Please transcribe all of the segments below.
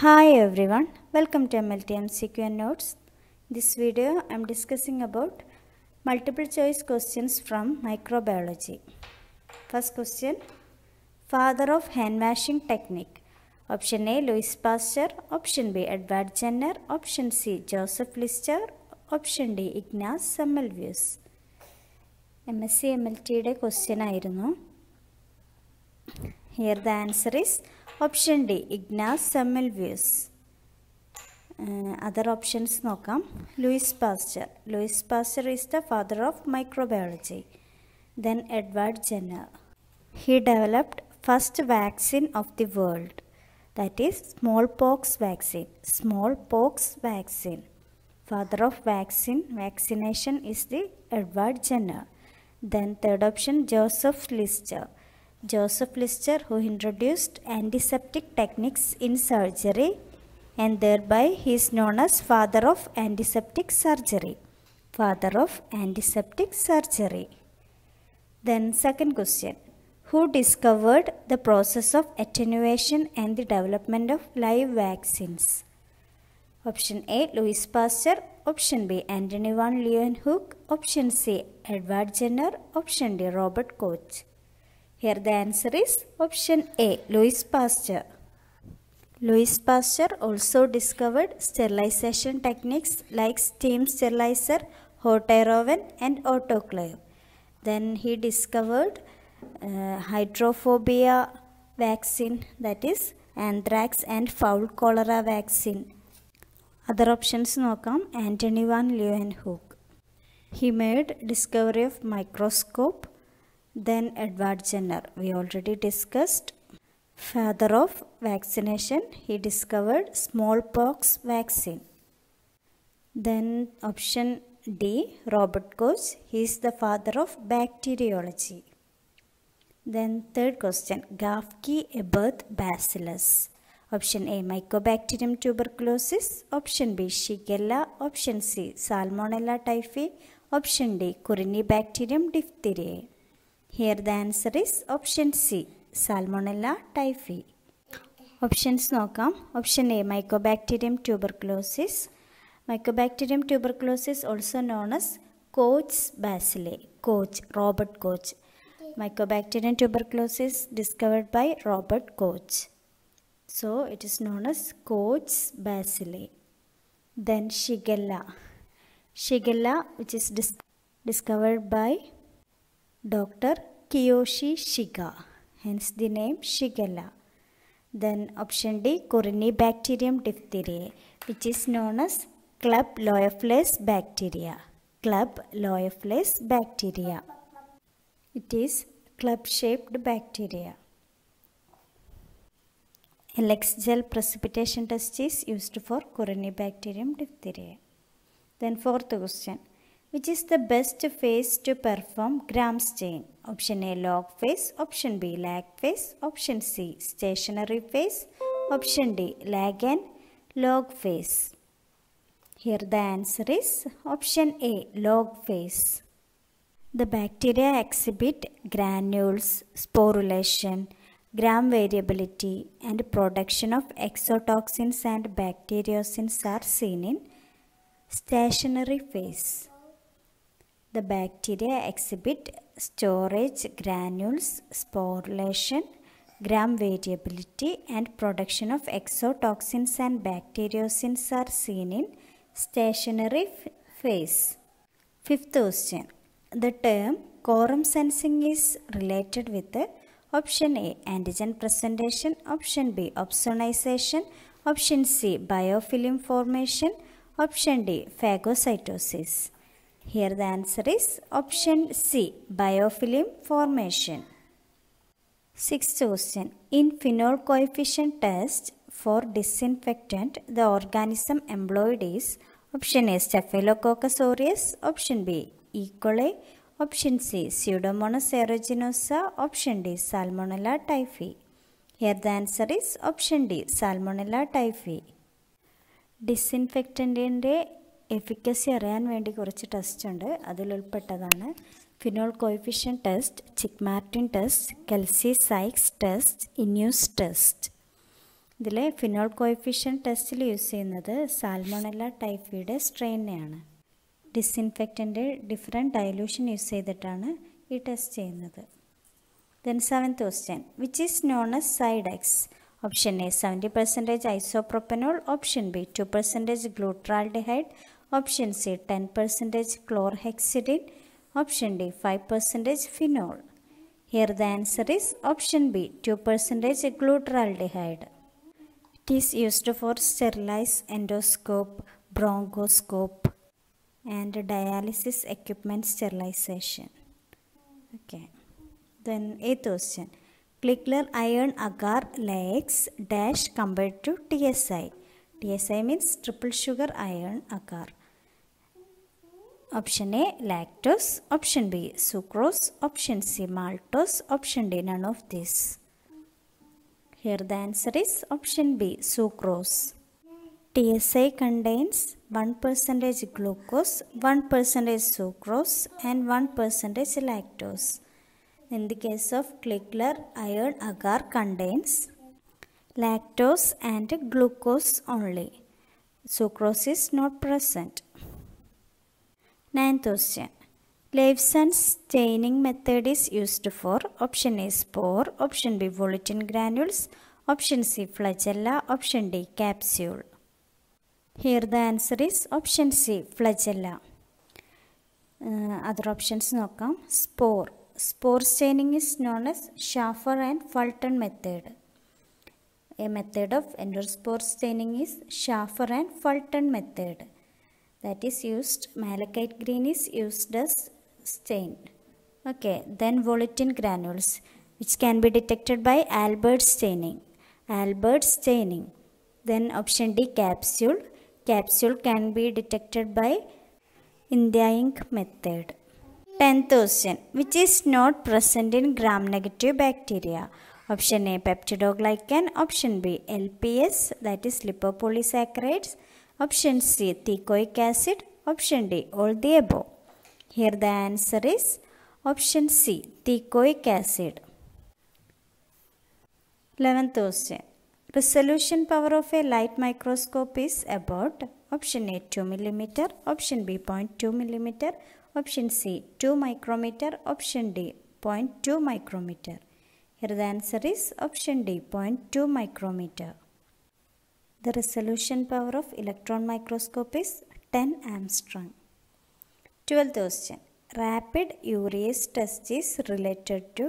Hi everyone, welcome to MLTM CQN Notes. This video I am discussing about multiple choice questions from microbiology. First question Father of hand washing technique. Option A Louis Pasteur, option B Edward Jenner, option C Joseph Lister, option D Ignaz Semmelweis. S C M L ടിയുടെ question ആയിരുന്നു here answer is option D Ignaz സെമ്മൽവ്യൂസ് other options നോക്കാം Louis Pasteur Louis Pasteur is the father of microbiology then Edward Jenner he developed first vaccine of the world that is small pox vaccine small pox vaccine father of vaccine vaccination is the edward jenner then third option joseph lister joseph lister who introduced antiseptic techniques in surgery and thereby he is known as father of antiseptic surgery. Father of antiseptic surgery. Then second question. Who discovered the process of attenuation and the development of live vaccines? Option A Louis Pasteur, option B Anthony van Leeuwenhoek, option C Edward Jenner, option D Robert Koch. Here the answer is option A, Louis Pasteur. Louis Pasteur also discovered sterilization techniques like steam sterilizer, hot air oven and autoclave. Then he discovered uh, hydrophobia vaccine that is anthrax and fowl cholera vaccine. Other options നോക്കാം come, van Leeuwenhoek He made discovery of microscope. Then Edward Jenner, we already discussed. Father of vaccination, he discovered smallpox vaccine. Then option D, Robert Koch, he is the father of bacteriology. Then third question, Gaffky Eberth bacillus. Option A, Mycobacterium tuberculosis. Option B, Shigella. Option C, Salmonella typhi. Option D, Corynebacterium diphtheriae. Here the answer is option C. Salmonella typhi. Options no come. Option A. Mycobacterium tuberculosis. Mycobacterium tuberculosis also known as Koch's bacilli. Koch. Robert Koch. Mycobacterium tuberculosis discovered by Robert Koch. So it is known as Koch's bacilli. Then Shigella. Shigella which is discovered by Dr. Kiyoshi Shiga, hence the name Shigella. Then option D, Corynebacterium diphtheriae, which is known as Klebs Loeffler's bacteria. Klebs Loeffler's bacteria. It is club-shaped bacteria. Elek's gel precipitation test is used for Corynebacterium diphtheriae. Then fourth question. Which is the best phase to perform gram stain? Option A log phase, option B lag phase, option C stationary phase, option D lag and log phase. Here the answer is option A log phase. The bacteria exhibit granules, sporulation, gram variability and production of exotoxins and bacteriocins are seen in stationary phase. The bacteria exhibit storage granules, sporulation, gram variability and production of exotoxins and bacteriocins are seen in stationary phase. Fifth question. The term quorum sensing is related with the Option A antigen presentation, option B opsonization, option C biofilm formation, option D phagocytosis. Here the answer is option C biofilm formation. Sixth question In phenol coefficient test for disinfectant, the organism employed is option A Staphylococcus aureus, option B E. coli, Option C Pseudomonas aeruginosa. Option D Salmonella typhi. Here the answer is option D Salmonella typhi. ഡിസിൻഫെക്റ്റന്റിന്റെ efficacy അറിയാൻ വേണ്ടി കുറച്ച് test ഉണ്ട്. അതിലുൾപ്പെട്ടതാണ് phenol coefficient test Chick Martin test Kelsey Sykes test in use test ഇതിൽ phenol coefficient ടെസ്റ്റിൽ use ചെയ്യുന്നത് salmonella ടൈഫിയുടെ സ്ട്രെയിനെയാണ് ഡിസിൻഫെക്റ്റന്റ് ഡിഫറെന്റ് ഡയലൂഷൻ യൂസ് ചെയ്തിട്ടാണ് ഈ ടെസ്റ്റ് ചെയ്യുന്നത്. Then seventh question which is known as Cidex option A seventy percentage isopropanol option B two percentage glutaraldehyde Option C 10% chlorhexidine. Option D 5% phenol. Here the answer is option B 2% glutaraldehyde. It is used for sterilized endoscope, bronchoscope and dialysis equipment sterilization. Okay. Then eighth question. Kligler iron agar lacks dash compared to TSI. TSI means triple sugar iron agar. Option A lactose, option B sucrose, option C maltose, option D none of these. Here the answer is option B, sucrose. TSI contains 1% is glucose, 1% is sucrose and 1% is lactose. In the case of Kligler, iron agar contains lactose and glucose only. Sucrose is not present. Ninth question. Leifson's staining method is used for option A spore, option B volutin granules, option C flagella, option D capsule. Here the answer is option C flagella. Uh, other options നോക്കാം spore. Spore staining is known as Schaeffer and Fulton method. A method of endospore staining is Schaeffer and Fulton method. That is used, malachite green is used as stain. Okay, then volutin granules, which can be detected by Albert staining. Albert staining. Then option D capsule. Capsule can be detected by India ink method. Tenth question, which is not present in gram-negative bacteria? Option A peptidoglycan, option B LPS, that is lipopolysaccharides, option C teichoic acid, option D all the above. Here the answer is option C teichoic acid. 11th question. Resolution power of a light microscope is about option A 2 mm, option B 0.2 mm, option C 2 micrometer, option D 0.2 micrometer. Here the answer is option D 0.2 micrometer. The resolution power of electron microscope is 10 angstrom. 12th question. Rapid urease test is related to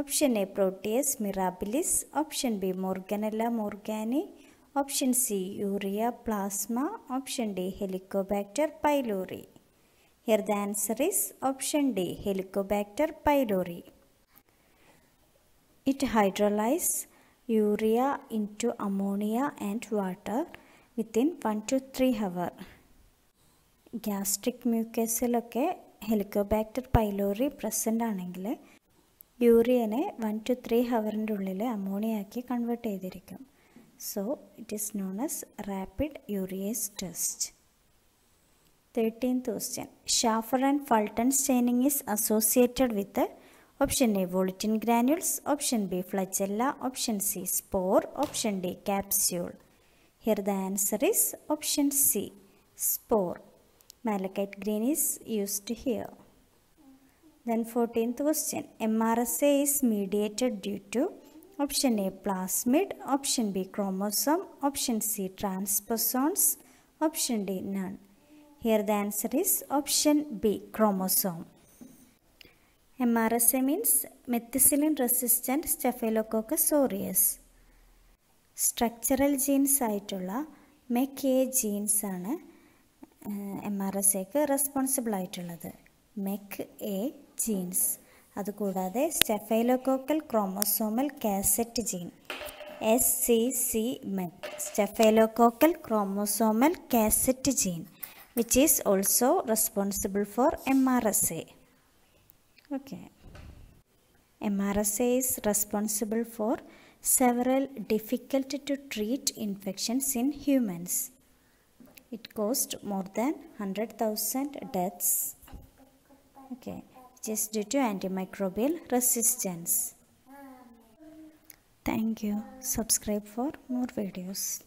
option A Proteus mirabilis, option B Morganella morganii, option C urea plasma, option D Helicobacter pylori. Here the answer is option D Helicobacter pylori. It hydrolyzes urea into ammonia and water within 1 to 3 hour. Gastric mucus loke helicobacter pylori present anangle urea ne 1 to 3 hour in rulele ammonia ke convert edirikam. So it is known as rapid urease test. 13th question. Schaeffer and Fulton staining is associated with the Option A volutin granules, option B flagella, option C spore, option D capsule. Here the answer is option C spore. Malachite green is used here. Then 14th question MRSA is mediated due to option A plasmid, option B chromosome, option C transposons, option D none. Here the answer is option B chromosome. MRSA means methicillin resistant staphylococcus aureus structural genes ആയിട്ടുള്ള mec A genes ആണ് M R S എക്ക് responsible ആയിട്ടുള്ളത്. Mec A genes അതുകൂടാതെ staphylococcal chromosomal cassette gene S C C mec staphylococcal chromosomal cassette gene which is also responsible for M R S A Okay. MRSA is responsible for several difficult to treat infections in humans. It caused more than 100,000 deaths. Okay, just due to antimicrobial resistance. Thank you. Subscribe for more videos.